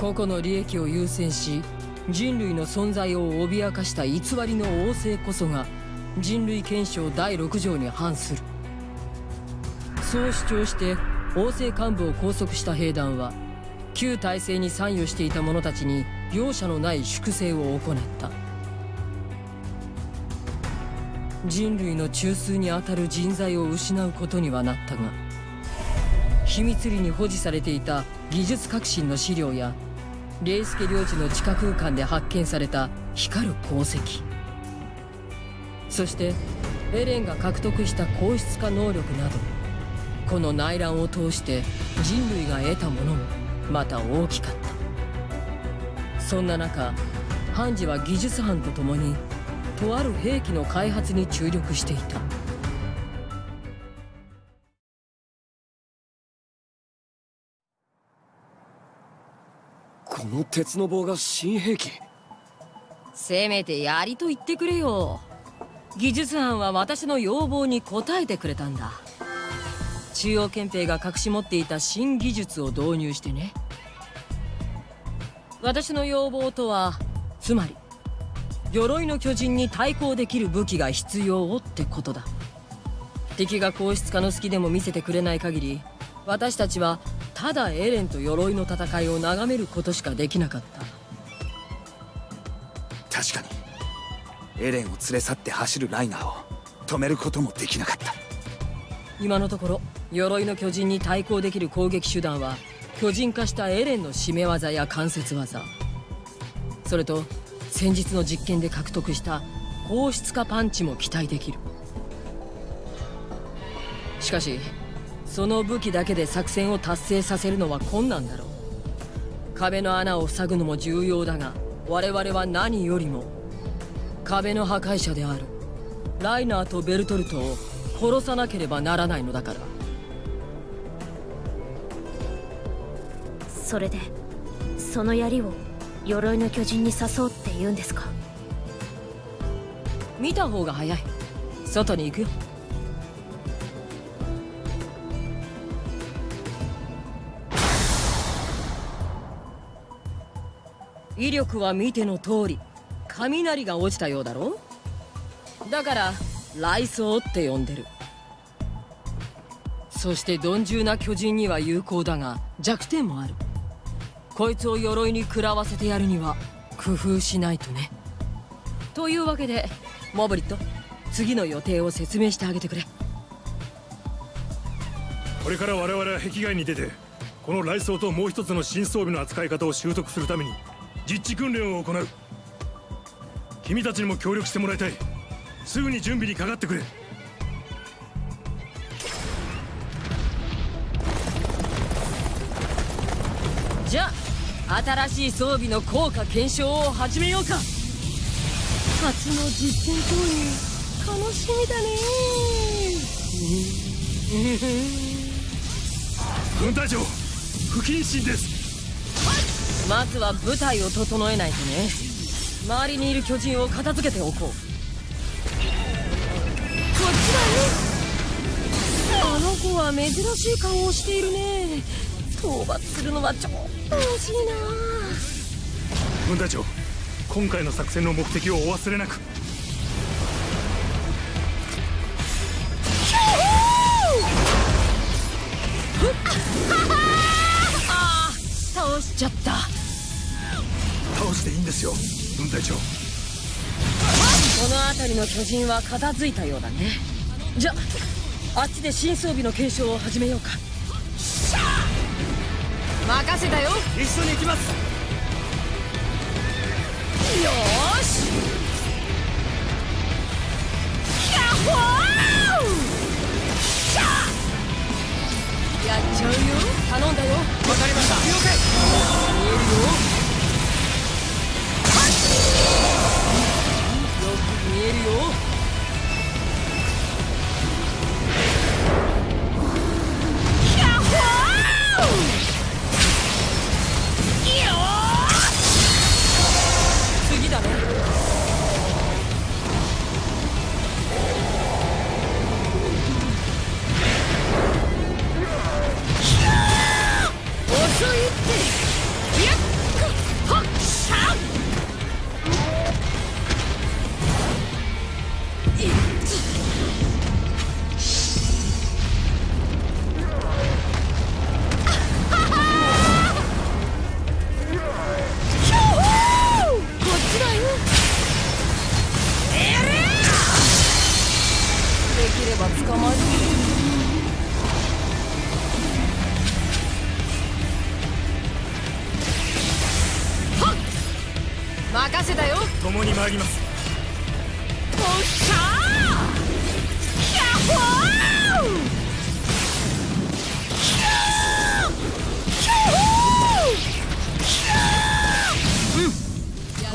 個々の利益を優先し人類の存在を脅かした偽りの王政こそが人類憲章第6条に反する。そう主張して王政幹部を拘束した兵団は旧体制に参与していた者たちに容赦のない粛清を行った。人類の中枢にあたる人材を失うことにはなったが秘密裏に保持されていた技術革新の資料やレイスケ領地の地下空間で発見された光る鉱石。そしてエレンが獲得した硬質化能力などこの内乱を通して人類が得たものもまた大きかった。そんな中ハンジは技術班と共にとある兵器の開発に注力していた。鉄の棒が新兵器。せめてやりと言ってくれよ。技術班は私の要望に応えてくれたんだ。中央憲兵が隠し持っていた新技術を導入してね。私の要望とはつまり鎧の巨人に対抗できる武器が必要ってことだ。敵が硬質化の隙でも見せてくれない限り私たちはただエレンと鎧の戦いを眺めることしかできなかった。確かに。エレンを連れ去って走るライナーを止めることもできなかった。今のところ鎧の巨人に対抗できる攻撃手段は巨人化したエレンの締め技や関節技。それと先日の実験で獲得した硬質化パンチも期待できる。しかしその武器だけで作戦を達成させるのは困難だろう。壁の穴を塞ぐのも重要だが我々は何よりも。壁の破壊者である。ライナーとベルトルトを殺さなければならないのだから。それでその槍を鎧の巨人に誘うって言うんですか？見た方が早い。外に行くよ威力は見ての通り雷が落ちたようだろ？だから雷槍って呼んでる。そして鈍重な巨人には有効だが弱点もある。こいつを鎧に食らわせてやるには工夫しないとね。というわけでモブリット次の予定を説明してあげてくれ。これから我々は壁外に出てこの雷装ともう一つの新装備の扱い方を習得するために実地訓練を行う。君たちにも協力してもらいたい。すぐに準備にかかってくれ。じゃあ新しい装備の効果検証を始めようか。初の実戦投入楽しみだね。軍隊長不謹慎ですまずは部隊を整えないとね。周りにいる巨人を片付けておこう。こっちだよ。あの子は珍しい顔をしているね。討伐するのはちょっと惜しいな。軍隊長今回の作戦の目的をお忘れなく。ああ倒しちゃった。倒していいんですよ。軍隊長。この辺りの巨人は片付いたようだね。じゃあっちで新装備の検証を始めようか。任せたよ。一緒に行きます。よーし。ヤッホー。やっちゃうよ。頼んだよ。わかりました。了解見えるよ見えるよ。ヤッホーよ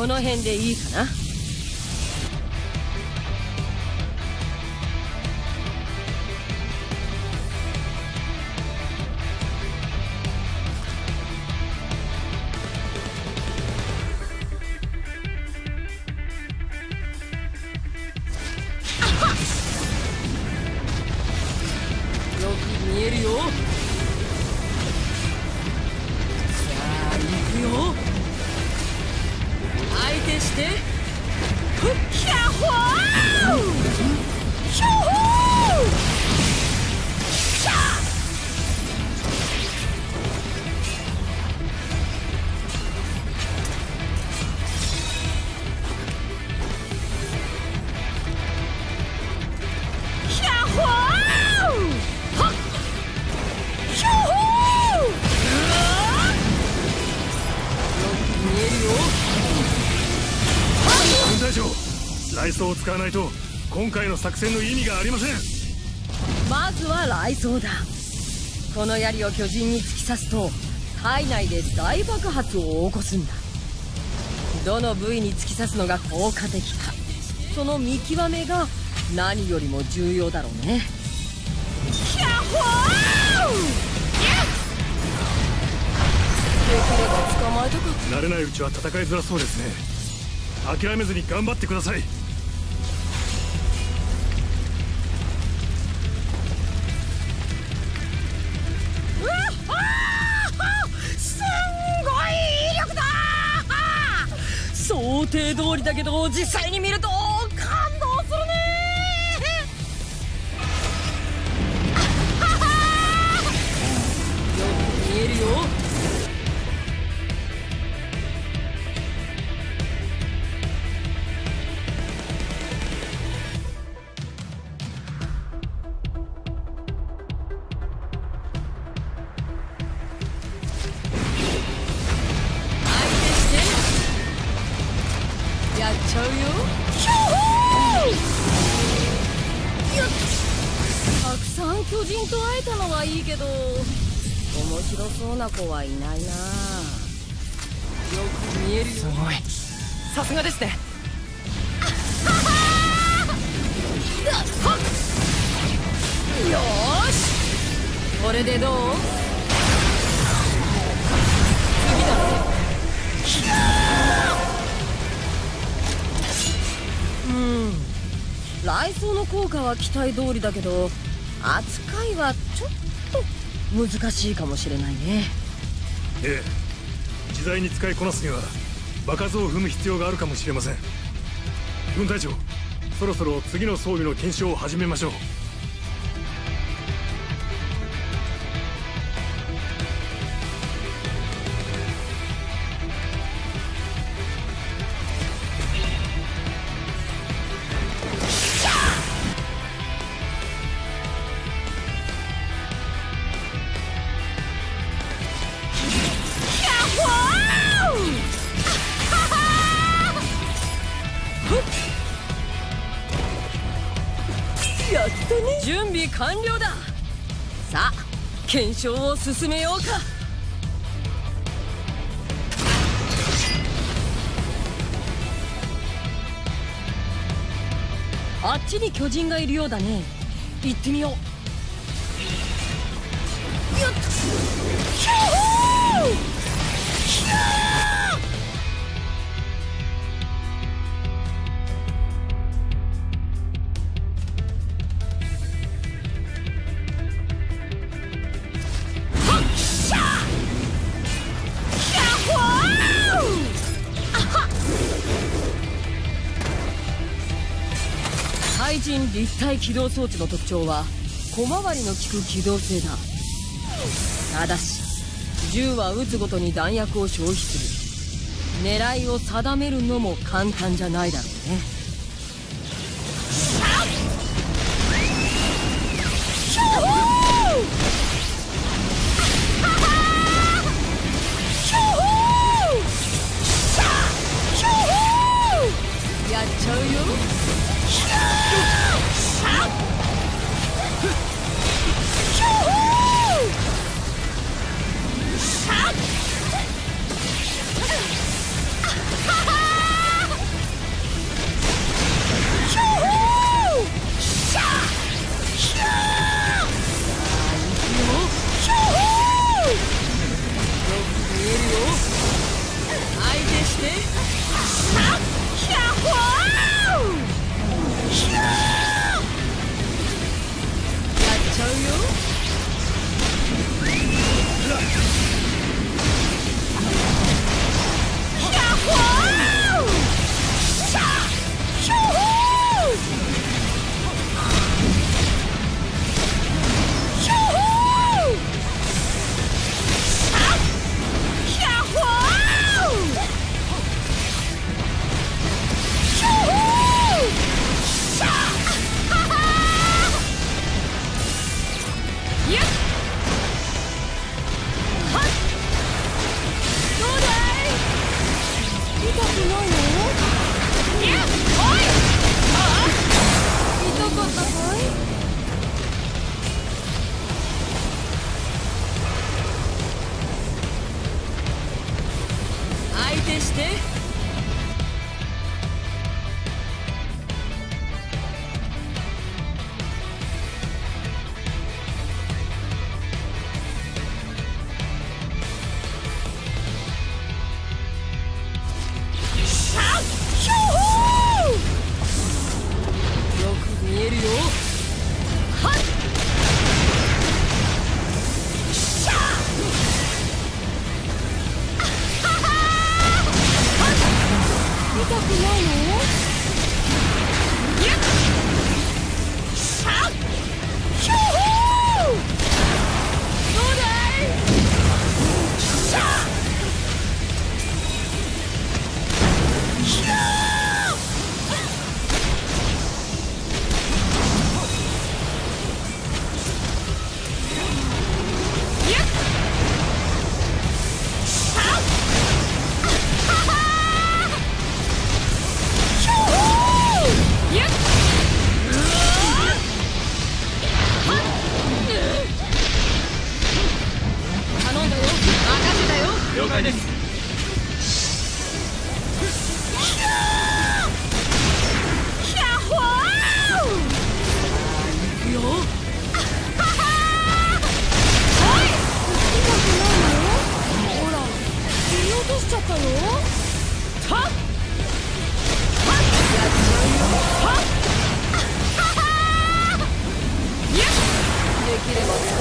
この辺でいいかな。雷装を使わないと今回の作戦の意味がありません。まずは雷装だ。この槍を巨人に突き刺すと体内で大爆発を起こすんだ。どの部位に突き刺すのが効果的か。その見極めが何よりも重要だろうね。ヒャッホー!できれば捕まえたかった慣れないうちは戦いづらそうですね諦めずに頑張ってください想定通りだけど実際に見ると。これでどう？次だ。うん。雷装の効果は期待通りだけど扱いはちょっと難しいかもしれないね。ええ。自在に使いこなすには場数を踏む必要があるかもしれません。軍隊長そろそろ次の装備の検証を始めましょう。準備完了だ。さあ検証を進めようか。あっちに巨人がいるようだね。行ってみよう。人立体起動装置の特徴は小回りの利く機動性だ。ただし銃は撃つごとに弾薬を消費する。狙いを定めるのも簡単じゃないだろうね。やっちゃうよ。手 Shoot! でき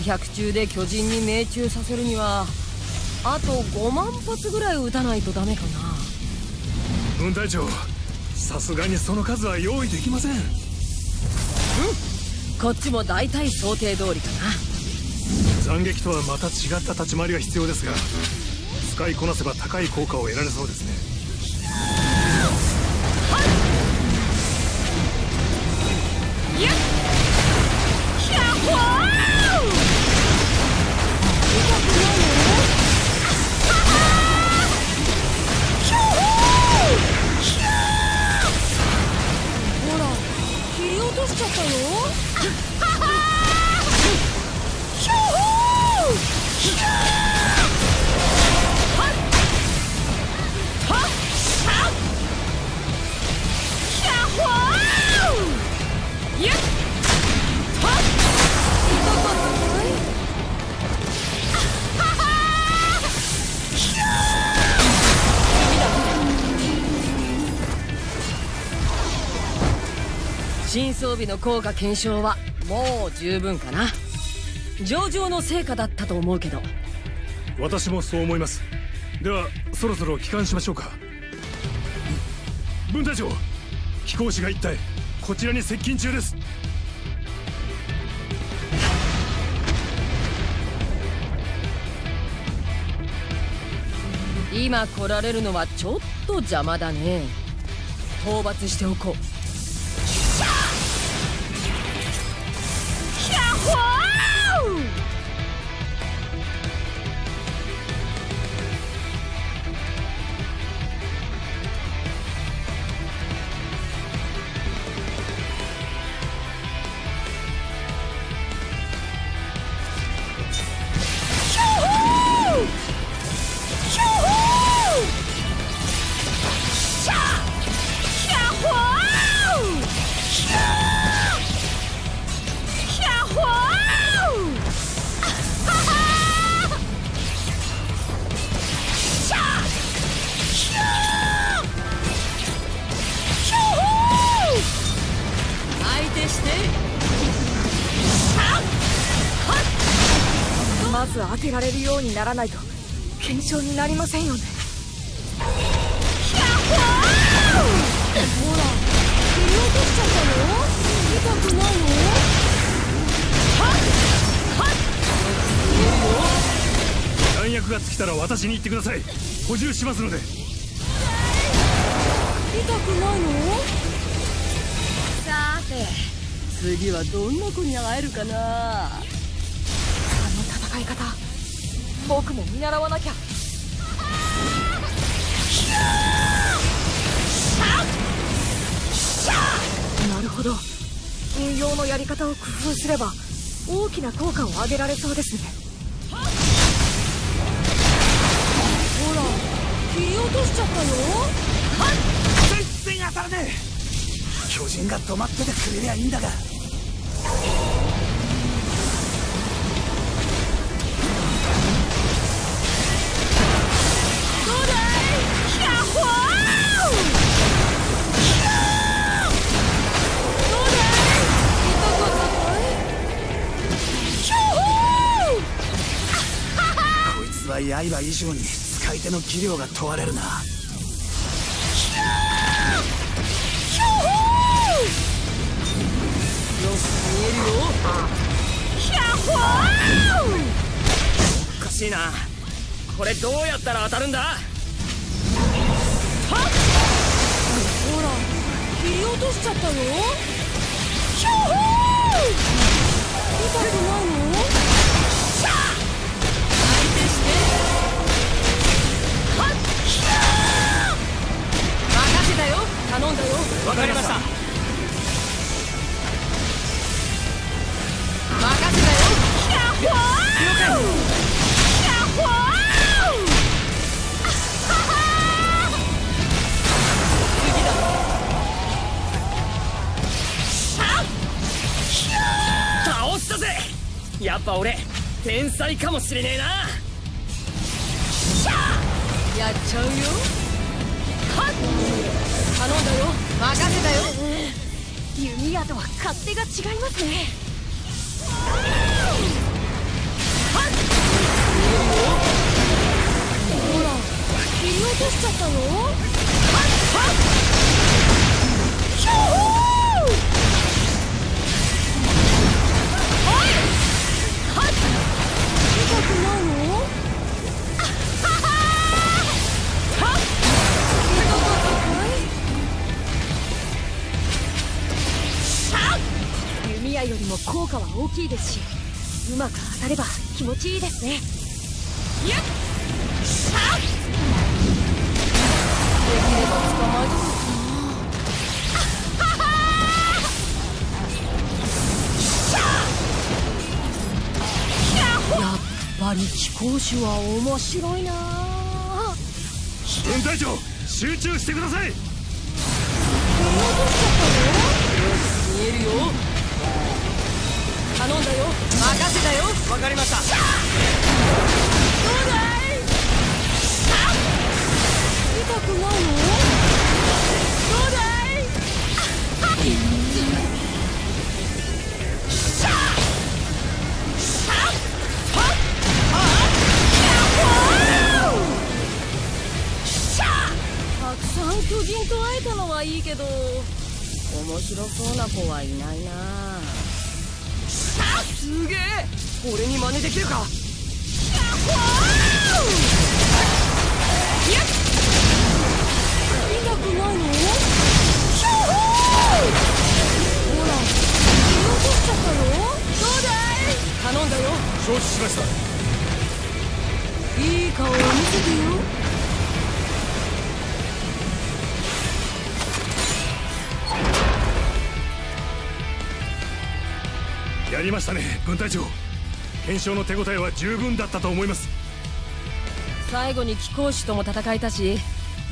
発100中で巨人に命中させるにはあと5万発ぐらい撃たないとダメかな。分隊長。さすがにその数は用意できません。こっちも大体想定通りかな。斬撃とはまた違った立ち回りが必要ですが使いこなせば高い効果を得られそうですね。ほしちゃったよ装備の効果検証はもう十分かな。上々の成果だったと思うけど。私もそう思います。ではそろそろ帰還しましょうか。分隊長飛行士が一体こちらに接近中です。今来られるのはちょっと邪魔だね。討伐しておこうらないと検証になりませんよね。ほら切り落としちゃったよ。痛くないの？弾薬が尽きたら私に言ってください。補充しますので。痛くないの？さて次はどんな子に会えるかな？あの戦い方僕も見習わなきゃ。なるほど。運用のやり方を工夫すれば大きな効果を上げられそうですね。ほら切り落としちゃったよ。全然当たらねえ。巨人が止まっててくれりゃいいんだが。刃以上に使い手の技量が問われるな。おかしいな。これどうやったら当たるんだ？ほら切り落としちゃったよ。痛くないの？頼んだよ。わかりました。任せたよ。倒したぜ。やっぱ俺天才かもしれねえな。やっちゃうよ頼んだよ。任せたよ、弓矢とは勝手が違いますね。ほら切り落としちゃったの？効果は大きいですしうまく当たれば気持ちいいですね。やっ！しゃできれば捕まえてやっぱり貴公子は面白いな。分隊長集中してください。見えるよ頼んだよ。任せたよ。わかりました。どうだい？痛くないの？どうだい？いたくさん巨人と会えたのはいいけど面白そうな子はいないなすげえ。俺に真似できるか？痛くないの？ほら見落としちゃったよどうだい？頼んだよ承知しました。いい顔を見せてよやりましたね分隊長。検証の手応えは十分だったと思います。最後に貴公子とも戦えたし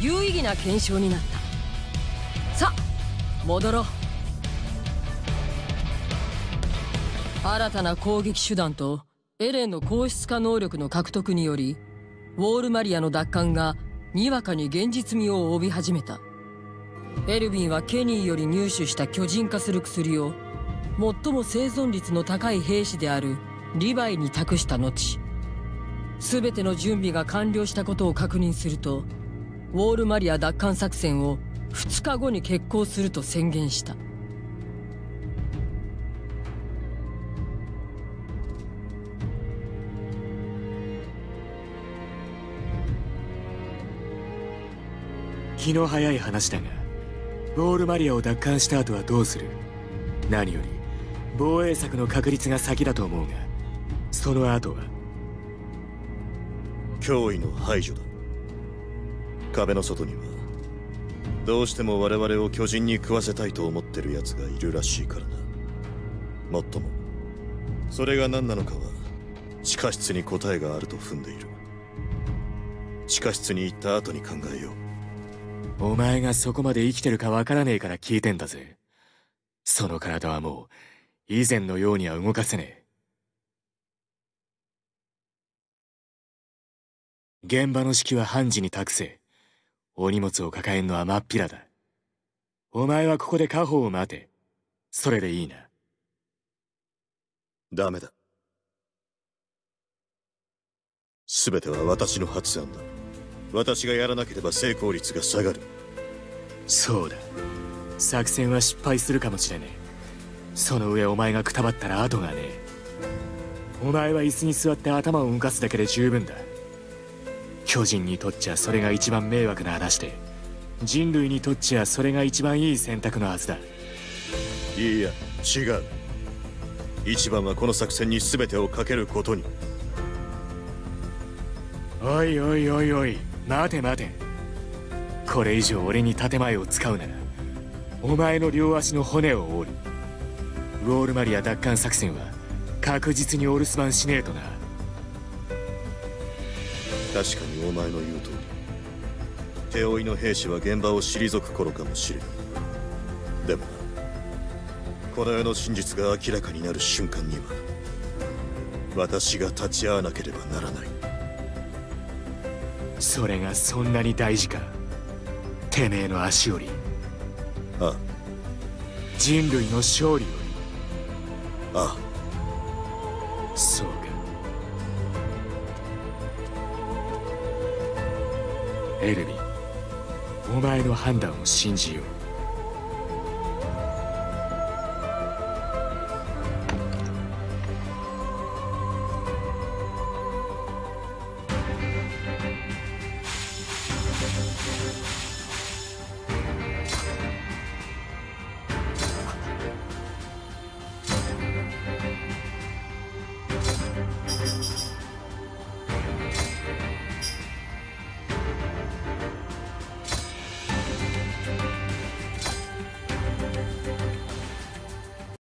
有意義な検証になった。さあ戻ろう。新たな攻撃手段とエレンの硬質化能力の獲得によりウォールマリアの奪還がにわかに現実味を帯び始めた。エルヴィンはケニーより入手した巨人化する薬を最も生存率の高い兵士であるリヴァイに託した後全ての準備が完了したことを確認するとウォールマリア奪還作戦を2日後に決行すると宣言した。気の早い話だがウォールマリアを奪還した後はどうする？何より。防衛策の確立が先だと思うがその後は。脅威の排除だ。壁の外にはどうしても我々を巨人に食わせたいと思ってる奴がいるらしいからな。もっともそれが何なのかは地下室に答えがあると踏んでいる。地下室に行った後に考えよう。お前がそこまで生きてるかわからねえから聞いてんだぜ。その体はもう以前のようには動かせねえ。現場の指揮は判事に託せ。お荷物を抱えんのは真っ平だ。お前はここで家宝を待て。それでいいな。ダメだ。全ては私の発案だ。私がやらなければ成功率が下がる。そうだ。作戦は失敗するかもしれねえその上お前がくたばったら後がねえ。お前は椅子に座って頭を動かすだけで十分だ。巨人にとっちゃそれが一番迷惑な話で。人類にとっちゃそれが一番いい選択のはずだ。いや違う。一番はこの作戦に全てをかけることに。おいおいおいおい待て待て。これ以上俺に建前を使うならお前の両足の骨を折るウォールマリア奪還作戦は確実にお留守番しねえとな。確かにお前の言う通り手負いの兵士は現場を退く頃かもしれない。でもなこの世の真実が明らかになる瞬間には私が立ち会わなければならない。それがそんなに大事か。てめえの足より。ああ。人類の勝利よりああ。そうか。エルヴィンお前の判断を信じよう。